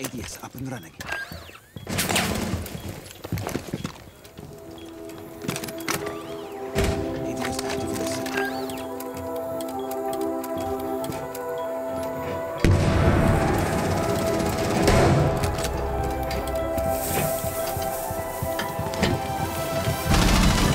ADS up and running. ADS active in the city.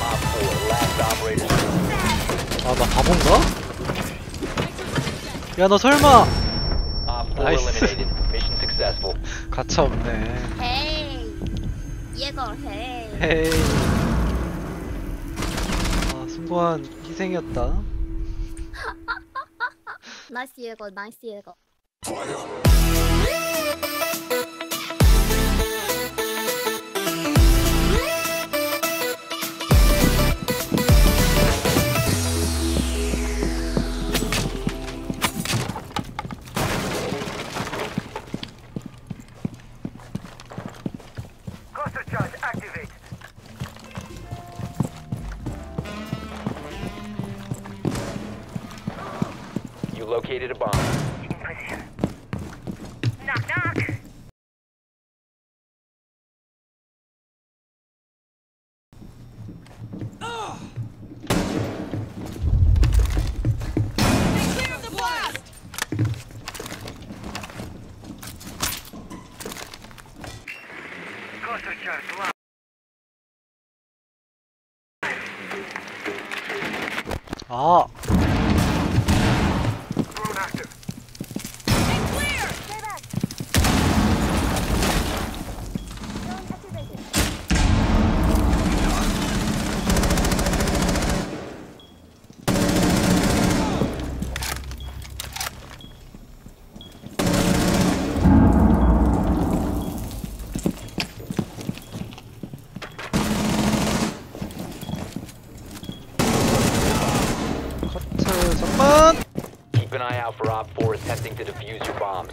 Op 4, last operator 아나 바본가? 야너 설마 Op 4 Nice. 가차 없네. 헤이. 얘가 헤이. 헤이. 아 숭고한 희생이었다. 나이스 얘가 나이스 얘가 located a bomb. In position. Knock knock. Cluster charge low. 아 For Op 4 attempting to defuse your bombs.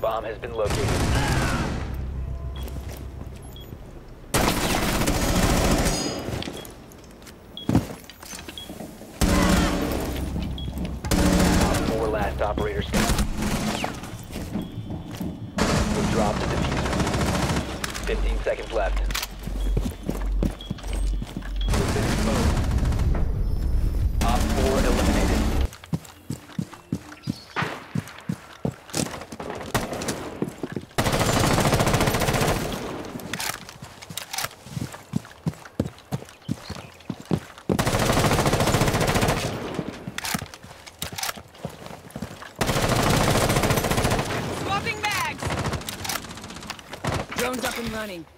Bomb has been located. 4 last operator standing. We'll drop the defuser. 15 seconds left. Op 4 eliminated. Swapping bags! Drone's up and running.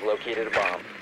have located a bomb.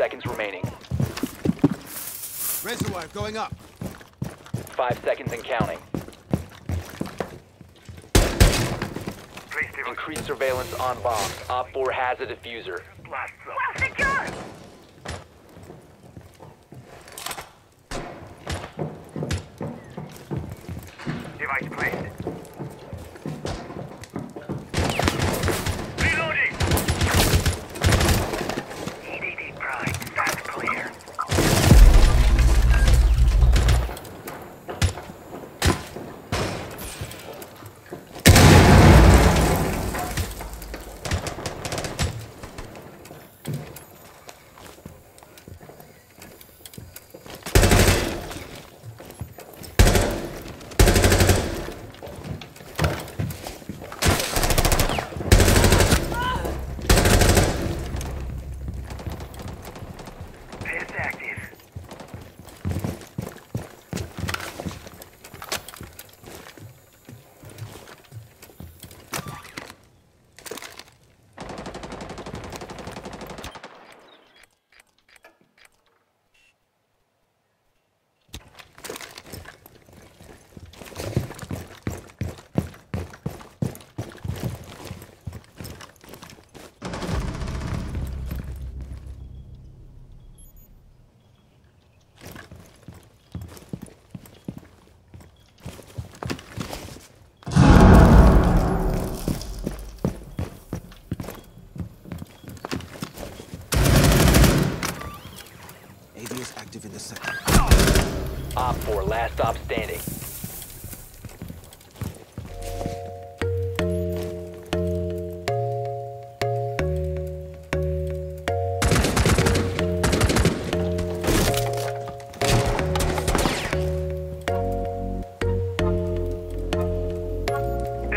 Seconds remaining. Razor wire going up. 5 seconds and counting. Please Increased surveillance on bomb. Op 4 has a defuser. blast zone. Well secure! Device placed.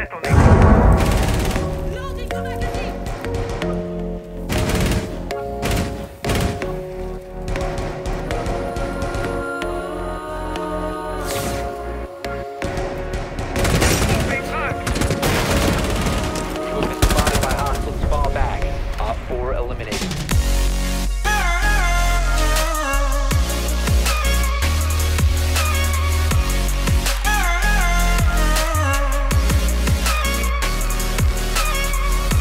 Esto